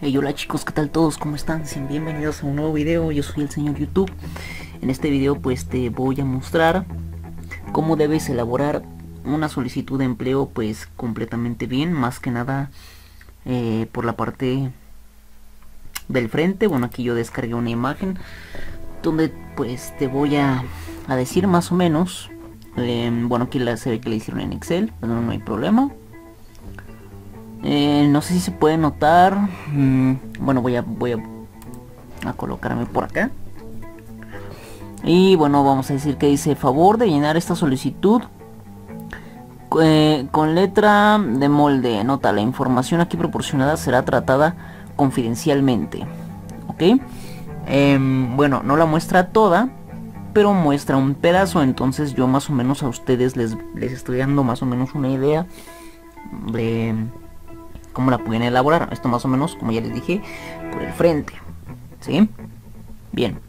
Hey, hola chicos, ¿qué tal todos? ¿Cómo están? Bienvenidos a un nuevo video, yo soy el señor YouTube. En este video pues te voy a mostrar cómo debes elaborar una solicitud de empleo pues completamente bien, más que nada eh, por la parte del frente. Bueno, aquí yo descargué una imagen donde pues te voy a, decir más o menos. Eh, bueno, aquí la, se ve que la hicieron en Excel, pero no hay problema. Eh, no sé si se puede notar. Mm, bueno, voy a, voy a, colocarme por acá. Y bueno, vamos a decir que dice favor de llenar esta solicitud eh, con letra de molde. Nota, la información aquí proporcionada será tratada confidencialmente. ¿Ok? Em, bueno, no la muestra toda, pero muestra un pedazo. Entonces yo más o menos a ustedes les, les estoy dando más o menos una idea de cómo la pueden elaborar. Esto más o menos, como ya les dije, por el frente. ¿Sí? Bien.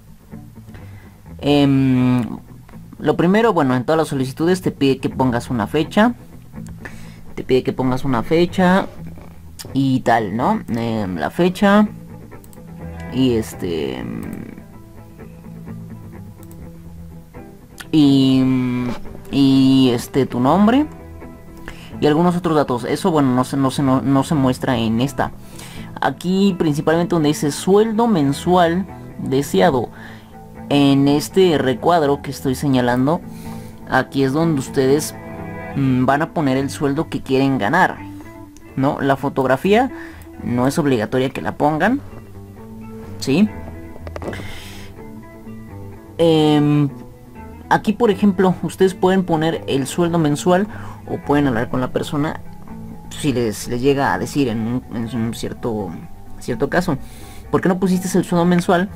Em, lo primero, bueno, en todas las solicitudes te pide que pongas una fecha. Te pide que pongas una fecha y tal, ¿no? Em, la fecha y este y, y este tu nombre y algunos otros datos. Eso, bueno, no se, no se, no, se muestra en esta. Aquí principalmente donde dice sueldo mensual deseado. En este recuadro que estoy señalando, aquí es donde ustedes mm, van a poner el sueldo que quieren ganar. ¿No? La fotografía no es obligatoria que la pongan. ¿Sí? Em, aquí, por ejemplo, ustedes pueden poner el sueldo mensual o pueden hablar con la persona si les, llega a decir en un, cierto, cierto caso. ¿Por qué no pusiste el sueldo mensual?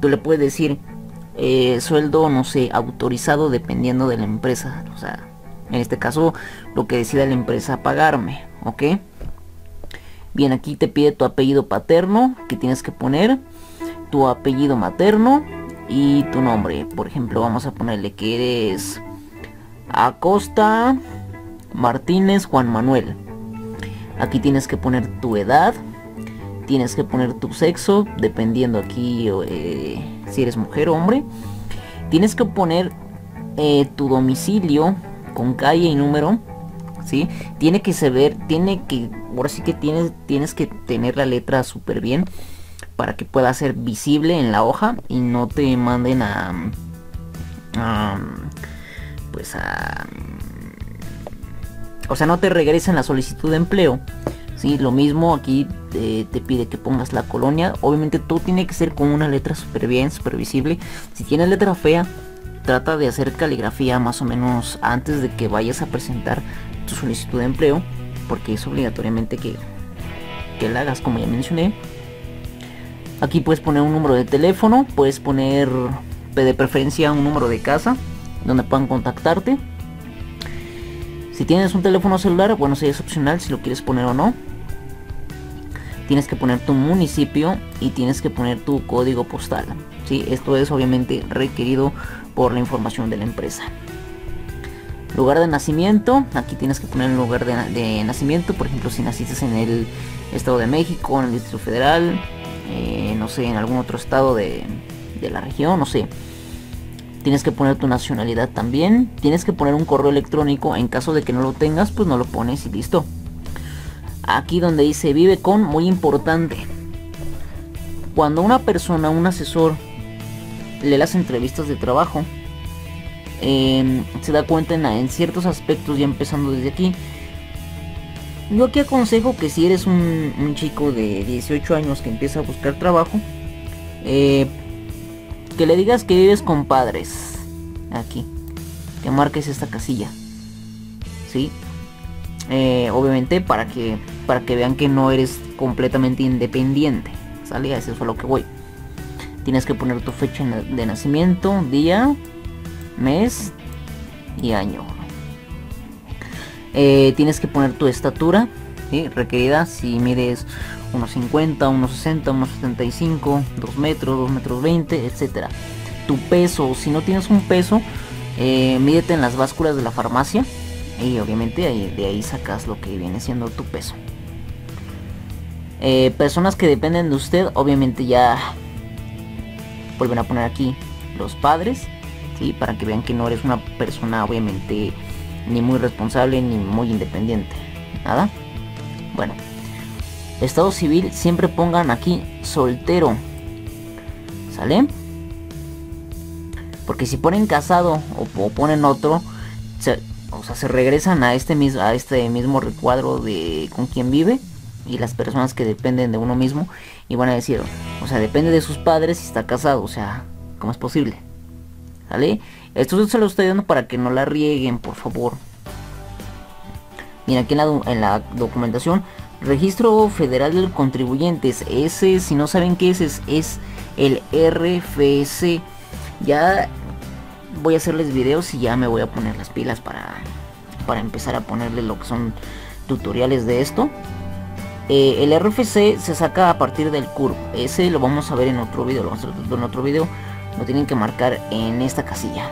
Tú le puedes decir eh, sueldo, no sé, autorizado dependiendo de la empresa. O sea, en este caso, lo que decida la empresa pagarme, ¿ok? Bien, aquí te pide tu apellido paterno, que tienes que poner, tu apellido materno y tu nombre. Por ejemplo, vamos a ponerle que eres Acosta Martínez Juan Manuel. Aquí tienes que poner tu edad, tienes que poner tu sexo, dependiendo aquí eh, si eres mujer o hombre. Tienes que poner eh, tu domicilio con calle y número. ¿sí? Tiene que saber, tiene que, ahora sí que tienes, tienes que tener la letra súper bien para que pueda ser visible en la hoja y no te manden a, pues a o sea, no te regresen la solicitud de empleo. Sí, lo mismo aquí te, pide que pongas la colonia. Obviamente todo tiene que ser con una letra súper bien, súper visible. Si tienes letra fea, trata de hacer caligrafía más o menos antes de que vayas a presentar tu solicitud de empleo. Porque es obligatoriamente que, que la hagas como ya mencioné. Aquí puedes poner un número de teléfono, puedes poner de preferencia un número de casa donde puedan contactarte. Si tienes un teléfono celular, bueno, si es opcional si lo quieres poner o no. Tienes que poner tu municipio y tienes que poner tu código postal. ¿sí? Esto es obviamente requerido por la información de la empresa. Lugar de nacimiento, aquí tienes que poner el lugar de, nacimiento, por ejemplo si naciste en el Estado de México, en el Distrito Federal, eh, no sé, en algún otro estado de, de la región, no sé. Tienes que poner tu nacionalidad también. Tienes que poner un correo electrónico. En caso de que no lo tengas, pues no lo pones y listo. Aquí donde dice vive con, muy importante. Cuando una persona, un asesor, lee las entrevistas de trabajo, em, se da cuenta en, ciertos aspectos, ya empezando desde aquí. Yo aquí aconsejo que si eres un, chico de 18 años que empieza a buscar trabajo, eh, que le digas que vives con padres. Aquí. Que marques esta casilla. ¿Sí? Eh, obviamente para que, para que vean que no eres completamente independiente. ¿Sale? Eso es a lo que voy. Tienes que poner tu fecha de nacimiento, día, mes y año. Eh, tienes que poner tu estatura ¿sí? requerida si mides unos 50, unos 60, unos 75, 2 metros, 2 metros 20, etcétera. Tu peso, si no tienes un peso, eh, mídete en las básculas de la farmacia y obviamente de ahí sacas lo que viene siendo tu peso. Eh, personas que dependen de usted, obviamente ya vuelven a poner aquí los padres, ¿sí? Para que vean que no eres una persona, obviamente, ni muy responsable ni muy independiente. Nada. Bueno. Estado civil, siempre pongan aquí soltero. ¿Sale? Porque si ponen casado o, ponen otro, o sea, se regresan a este mismo, a este mismo recuadro de con quién vive y las personas que dependen de uno mismo y van a decir, o sea, depende de sus padres si está casado, o sea, ¿cómo es posible? Esto se lo estoy dando para que no la rieguen, por favor. Mira, aquí en la, en la documentación, Registro Federal de Contribuyentes, ese, si no saben qué es, es, el RFS. Ya voy a hacerles videos y ya me voy a poner las pilas para, para empezar a ponerle lo que son tutoriales de esto. Eh, el RFC se saca a partir del CURP. Ese lo vamos a ver en otro video. Lo vamos a ver en otro video. Lo tienen que marcar en esta casilla.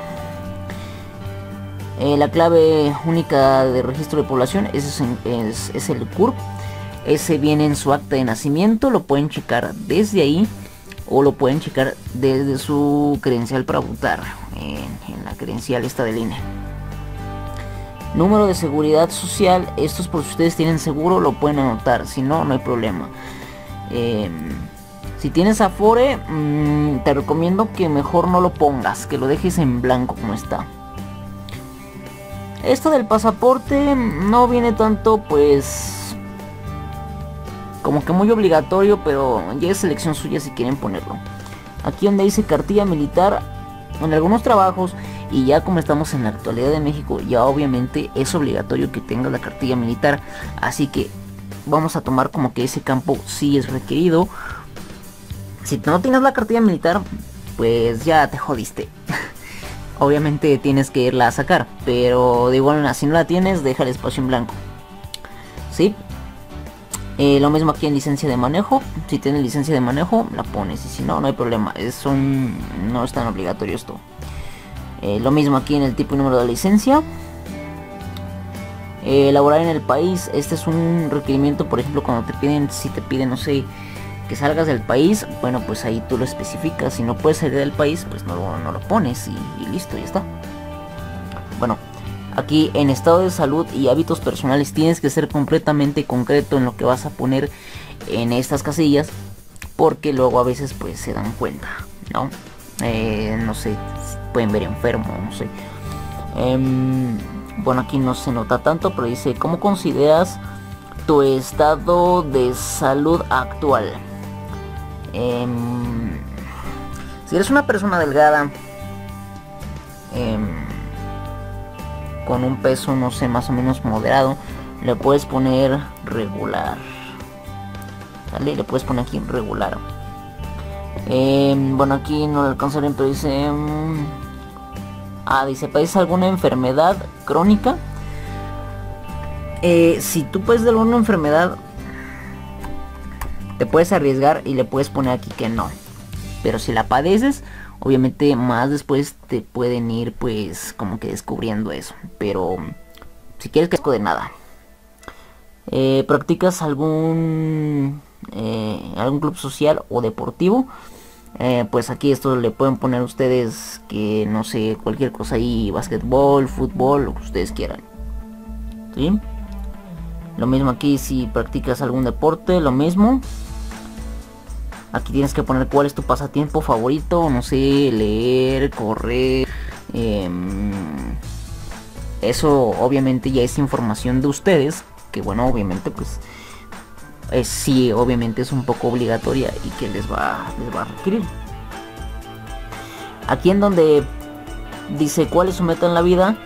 Eh, la clave única de registro de población es, es, el CURP. Ese viene en su acta de nacimiento. Lo pueden checar desde ahí. O lo pueden checar desde su credencial para votar. En, en la credencial esta del INE. Número de seguridad social, estos por si ustedes tienen seguro lo pueden anotar, si no, no hay problema. Em, si tienes Afore, mm, te recomiendo que mejor no lo pongas, que lo dejes en blanco como está. Esto del pasaporte no viene tanto pues como que muy obligatorio, pero ya es selección suya si quieren ponerlo. Aquí donde dice cartilla militar, en algunos trabajos y ya como estamos en la actualidad de México, ya obviamente es obligatorio que tenga la cartilla militar. Así que vamos a tomar como que ese campo sí es requerido. Si no tienes la cartilla militar, pues ya te jodiste. obviamente tienes que irla a sacar. Pero de igual manera, si no la tienes, deja el espacio en blanco. ¿Sí? Eh, lo mismo aquí en licencia de manejo. Si tienes licencia de manejo, la pones. Y si no, no hay problema. Es un... No es tan obligatorio esto. Eh, lo mismo aquí en el tipo y número de licencia. Eh, elaborar en el país. Este es un requerimiento, por ejemplo, cuando te piden, si te piden, no sé, que salgas del país, bueno, pues ahí tú lo especificas. Si no puedes salir del país, pues no, lo pones y, listo, ya está. Bueno, aquí en estado de salud y hábitos personales tienes que ser completamente concreto en lo que vas a poner en estas casillas. Porque luego a veces pues se dan cuenta, ¿no? Eh, no sé, pueden ver enfermo, no sé. Em, bueno, aquí no se nota tanto, pero dice, ¿cómo consideras tu estado de salud actual? Em, si eres una persona delgada, em, con un peso, no sé, más o menos moderado, le puedes poner regular. ¿Vale? Le puedes poner aquí regular. bueno, aquí no lo alcanzaré, pero dice... Ah, dice, ¿padeces alguna enfermedad crónica? Eh, si tú puedes de alguna enfermedad, te puedes arriesgar y le puedes poner aquí que no. Pero si la padeces, obviamente más después te pueden ir pues como que descubriendo eso. Pero si quieres que de nada. Eh, ¿Practicas algún, eh, algún club social o deportivo? Eh, pues aquí esto le pueden poner ustedes que no sé, cualquier cosa ahí, basquetbol, fútbol, lo que ustedes quieran. ¿Sí? Lo mismo aquí si practicas algún deporte, lo mismo. Aquí tienes que poner cuál es tu pasatiempo favorito, no sé, leer, correr. Em, eso obviamente ya es información de ustedes, que bueno, obviamente pues sí, obviamente es un poco obligatoria y que les va, les va a requerir. Aquí en donde dice cuál es su meta en la vida,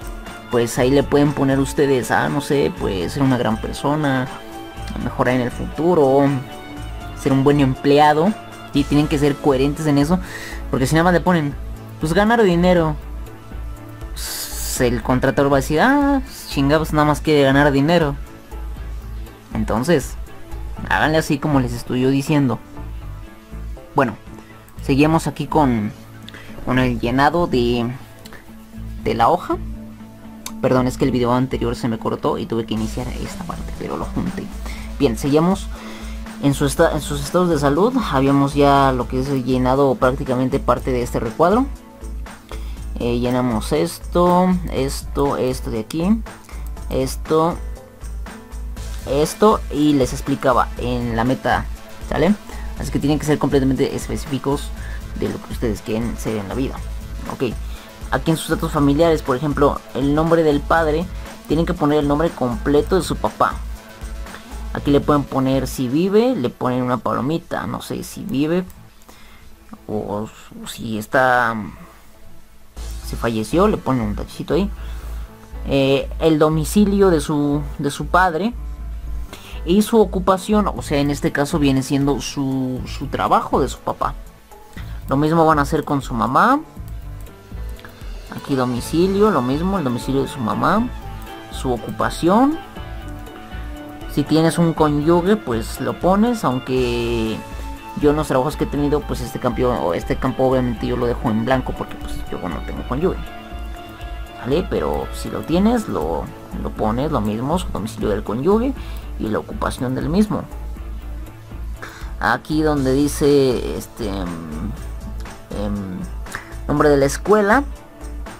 pues ahí le pueden poner ustedes, ah, no sé, pues ser una gran persona, mejorar en el futuro, ser un buen empleado. Y tienen que ser coherentes en eso, porque si nada más le ponen, pues ganar dinero. Pues, el contratador va a decir, ah, chingados, nada más quiere ganar dinero. Entonces, Háganle así como les estoy yo diciendo. Bueno, seguimos aquí con, con el llenado de, de la hoja. Perdón, es que el video anterior se me cortó y tuve que iniciar esta parte, pero lo junté. Bien, seguimos. En, en sus estados de salud habíamos ya lo que es llenado prácticamente parte de este recuadro. Eh, llenamos esto, esto, esto de aquí, esto, esto y les explicaba en la meta, ¿sale? Así que tienen que ser completamente específicos de lo que ustedes quieren ser en la vida. Ok, aquí en sus datos familiares, por ejemplo, el nombre del padre, tienen que poner el nombre completo de su papá. Aquí le pueden poner si vive, le ponen una palomita, no sé si vive o, si está, si falleció, le ponen un tachito ahí. Eh, el domicilio de su, de su padre y su ocupación, o sea, en este caso viene siendo su, su trabajo de su papá. Lo mismo van a hacer con su mamá. Aquí domicilio, lo mismo, el domicilio de su mamá. Su ocupación si tienes un conyugue, pues lo pones, aunque yo en los trabajos que he tenido, pues este campo, este campo obviamente yo lo dejo en blanco porque pues yo no tengo conyugue. ¿Vale? Pero si lo tienes, lo, lo pones lo mismo, su domicilio del conyugue y la ocupación del mismo. Aquí donde dice este em, nombre de la escuela,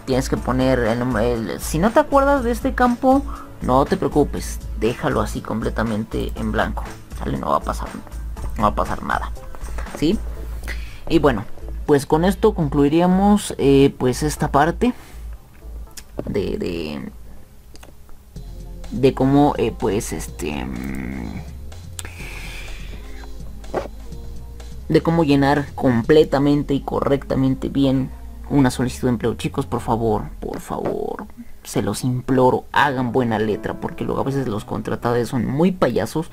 tienes que poner el nombre. si no te acuerdas de este campo, no te preocupes, déjalo así completamente en blanco. ¿Sale? No va a pasar, no va a pasar nada. ¿Sí? Y bueno, pues con esto concluiríamos eh, pues esta parte de, de, de cómo eh, pues este de cómo llenar completamente y correctamente bien una solicitud de empleo. Chicos, por favor, por favor, se los imploro, hagan buena letra, porque luego a veces los contratados son muy payasos.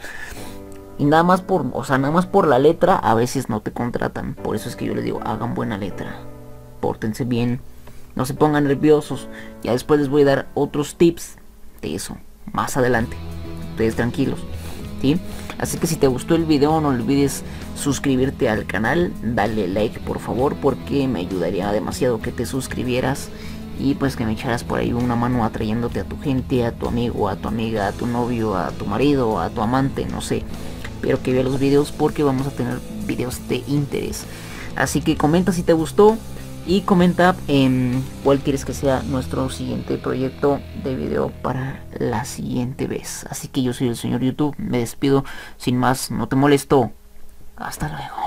Y nada más por, o sea, nada más por la letra a veces no te contratan. Por eso es que yo les digo, hagan buena letra. Pórtense bien. No se pongan nerviosos. Ya después les voy a dar otros tips de eso. Más adelante. Ustedes tranquilos. ¿Sí? Así que si te gustó el video no olvides suscribirte al canal. Dale like por favor porque me ayudaría demasiado que te suscribieras y pues que me echaras por ahí una mano atrayéndote a tu gente, a tu amigo, a tu amiga, a tu novio, a tu marido, a tu amante, no sé. Pero que vea los videos porque vamos a tener videos de interés. Así que comenta si te gustó y comenta en cuál quieres que sea nuestro siguiente proyecto de video para la siguiente vez. Así que yo soy el señor YouTube, me despido sin más, no te molesto. Hasta luego.